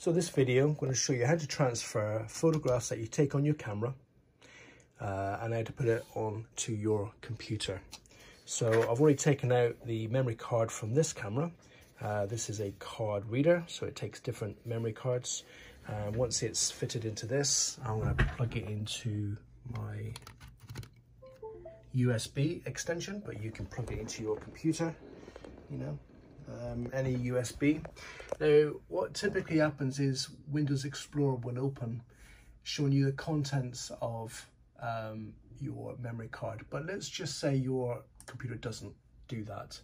So this video, I'm going to show you how to transfer photographs that you take on your camera uh, and how to put it on to your computer. So I've already taken out the memory card from this camera. Uh, this is a card reader, so it takes different memory cards. And once it's fitted into this, I'm going to plug it into my USB extension, but you can plug it into your computer, you know, um, any USB. Now, what typically happens is Windows Explorer will open showing you the contents of um, your memory card. But let's just say your computer doesn't do that.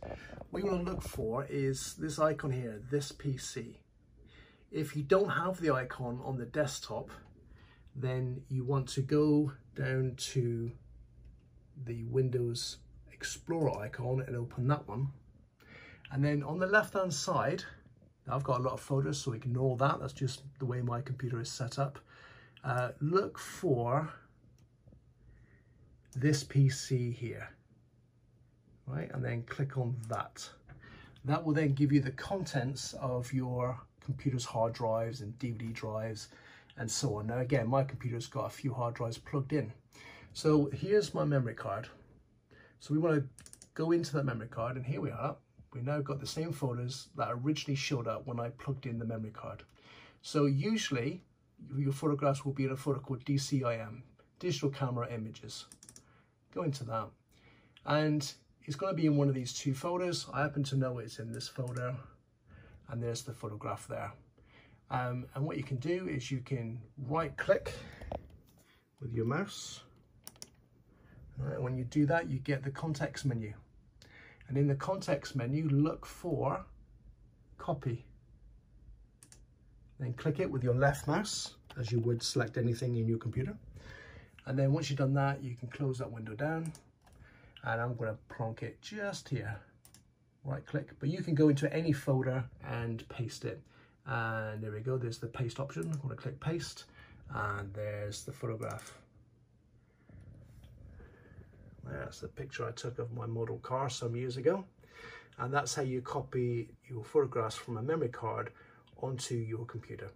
What you want to look for is this icon here, this PC. If you don't have the icon on the desktop, then you want to go down to the Windows Explorer icon and open that one. And then on the left hand side, I've got a lot of photos, so ignore that. That's just the way my computer is set up. Uh, look for this PC here, right? And then click on that. That will then give you the contents of your computer's hard drives and DVD drives and so on. Now again, my computer's got a few hard drives plugged in. So here's my memory card. So we want to go into that memory card and here we are. We now got the same photos that originally showed up when I plugged in the memory card. So usually your photographs will be in a folder called DCIM, Digital Camera Images. Go into that and it's going to be in one of these two folders. I happen to know it's in this folder and there's the photograph there. Um, and what you can do is you can right click with your mouse Right, when you do that, you get the context menu. And in the context menu, look for copy. Then click it with your left mouse, as you would select anything in your computer. And then once you've done that, you can close that window down. And I'm going to plonk it just here. Right click, but you can go into any folder and paste it. And there we go, there's the paste option. I'm going to click paste, and there's the photograph. That's the picture I took of my model car some years ago. And that's how you copy your photographs from a memory card onto your computer.